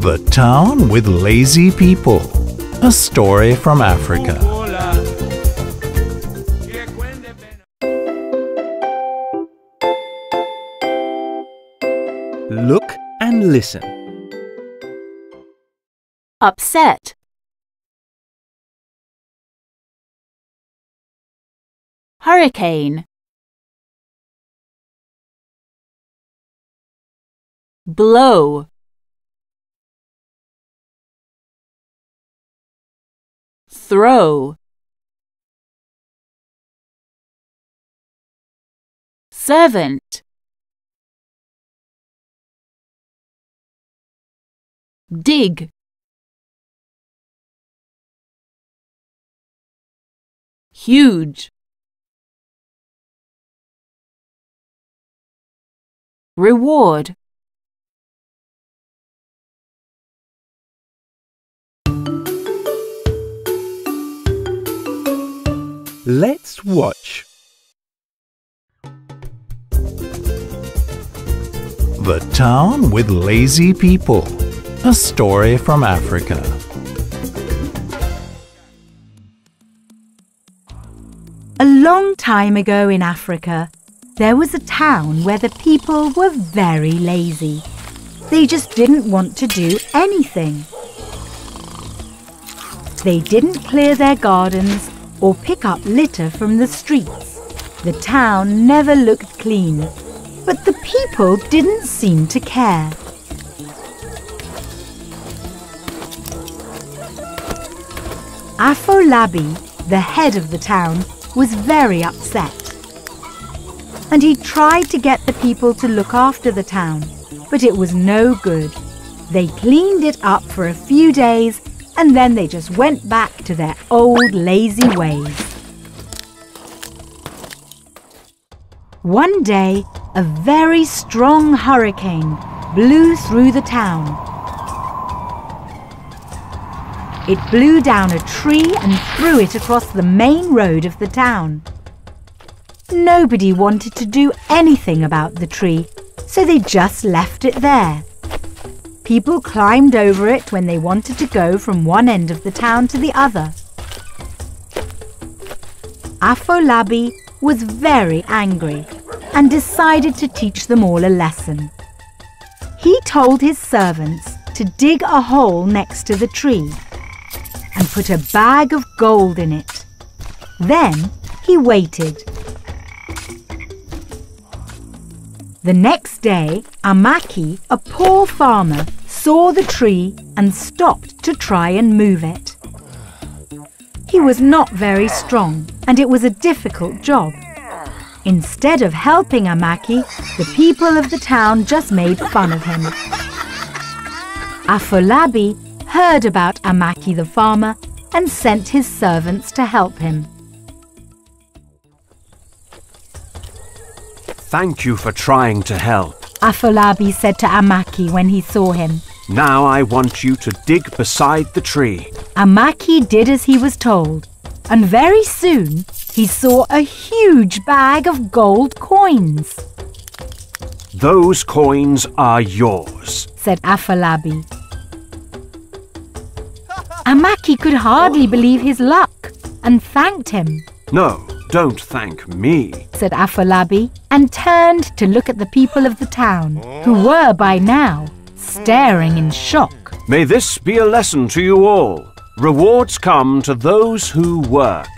The Town with Lazy People. A story from Africa. Look and listen. upset, hurricane, blow, throw, servant, dig, huge, reward, Let's watch. The Town with Lazy People. A story from Africa. A long time ago in Africa, there was a town where the people were very lazy. They just didn't want to do anything. They didn't clear their gardens or pick up litter from the streets. The town never looked clean, but the people didn't seem to care. Afolabi, the head of the town, was very upset. And he tried to get the people to look after the town, but it was no good. They cleaned it up for a few days and then they just went back to their old lazy ways. One day, a very strong hurricane blew through the town. It blew down a tree and threw it across the main road of the town. Nobody wanted to do anything about the tree, so they just left it there. People climbed over it when they wanted to go from one end of the town to the other. Afolabi was very angry and decided to teach them all a lesson. He told his servants to dig a hole next to the tree and put a bag of gold in it. Then he waited. The next day, Amaki, a poor farmer, saw the tree and stopped to try and move it. He was not very strong and it was a difficult job. Instead of helping Amaki, the people of the town just made fun of him. Afolabi heard about Amaki the farmer and sent his servants to help him. Thank you for trying to help. Afolabi said to Amaki when he saw him. Now I want you to dig beside the tree. Amaki did as he was told, and very soon he saw a huge bag of gold coins, Those coins are yours. said Afolabi. Amaki could hardly believe his luck and thanked him, No, don't thank me. said Afolabi, and turned to look at the people of the town, who were by now staring in shock. May this be a lesson to you all. Rewards come to those who work.